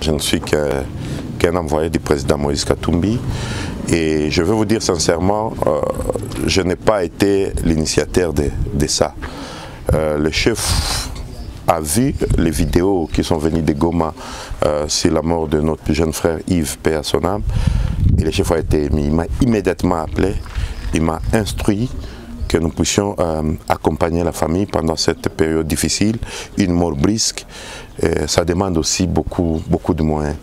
Je ne suis qu'un envoyé du président Moïse Katumbi et je veux vous dire sincèrement, euh, je n'ai pas été l'initiateur de, ça. Euh, le chef a vu les vidéos qui sont venues de Goma euh, sur la mort de notre jeune frère Yves P. à son âme. Et le chef a été émis. Il m'a immédiatement appelé, il m'a instruit que nous puissions euh, accompagner la famille pendant cette période difficile, une mort brisque. ça demande aussi beaucoup, beaucoup de moyens.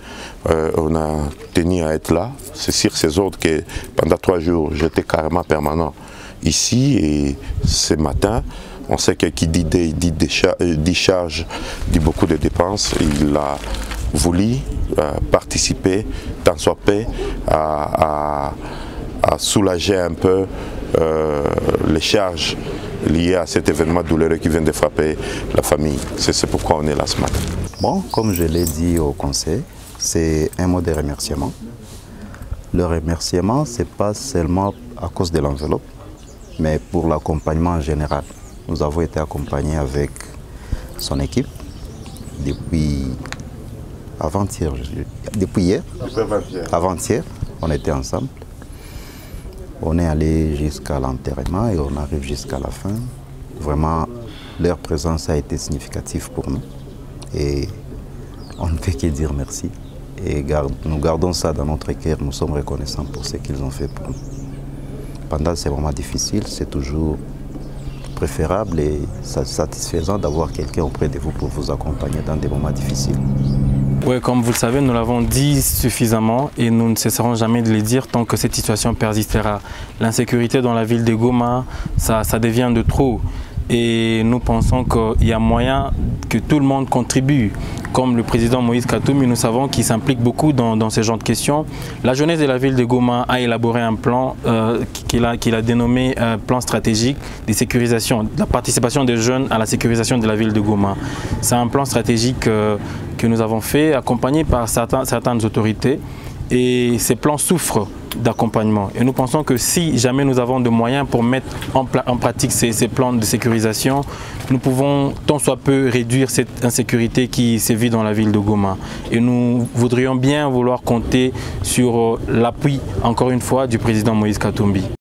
Euh, on a tenu à être là. C'est sur ces ordres que pendant trois jours, j'étais carrément permanent ici et ce matin, on sait que qui dit, dit, euh, dit beaucoup de dépenses. Il a voulu participer, tant soit paix, à, à soulager un peu euh, les charges liées à cet événement douloureux qui vient de frapper la famille. C'est pourquoi on est là ce matin. Bon, comme je l'ai dit au conseil, c'est un mot de remerciement. Le remerciement, ce n'est pas seulement à cause de l'enveloppe, mais pour l'accompagnement en général. Nous avons été accompagnés avec son équipe depuis avant-hier, depuis hier, avant-hier, on était ensemble. On est allé jusqu'à l'enterrement et on arrive jusqu'à la fin. Vraiment, leur présence a été significative pour nous. Et on ne peut que dire merci. Et nous gardons ça dans notre cœur. Nous sommes reconnaissants pour ce qu'ils ont fait pour nous. Pendant ces moments difficiles, c'est toujours préférable et satisfaisant d'avoir quelqu'un auprès de vous pour vous accompagner dans des moments difficiles. Oui, comme vous le savez, nous l'avons dit suffisamment et nous ne cesserons jamais de le dire tant que cette situation persistera. L'insécurité dans la ville de Goma, ça, ça devient de trop et nous pensons qu'il y a moyen que tout le monde contribue. Comme le président Moïse Katoumi, nous savons qu'il s'implique beaucoup dans, ce genre de questions. La jeunesse de la ville de Goma a élaboré un plan euh, qu'il a, a, dénommé euh, plan stratégique de sécurisation, de la participation des jeunes à la sécurisation de la ville de Goma. C'est un plan stratégique euh, que nous avons fait, accompagné par certaines autorités. Et ces plans souffrent d'accompagnement. Et nous pensons que si jamais nous avons de moyens pour mettre en, pratique ces, plans de sécurisation, nous pouvons tant soit peu réduire cette insécurité qui sévit dans la ville de Goma. Et nous voudrions bien vouloir compter sur euh, l'appui, encore une fois, du président Moïse Katumbi.